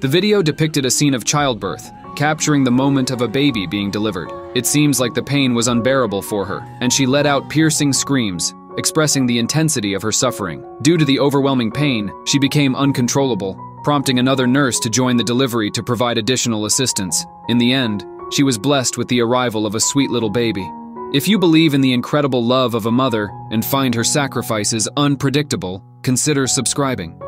The video depicted a scene of childbirth, capturing the moment of a baby being delivered. It seems like the pain was unbearable for her, and she let out piercing screams, expressing the intensity of her suffering. Due to the overwhelming pain, she became uncontrollable, prompting another nurse to join the delivery to provide additional assistance. In the end, she was blessed with the arrival of a sweet little baby. If you believe in the incredible love of a mother and find her sacrifices unpredictable, consider subscribing.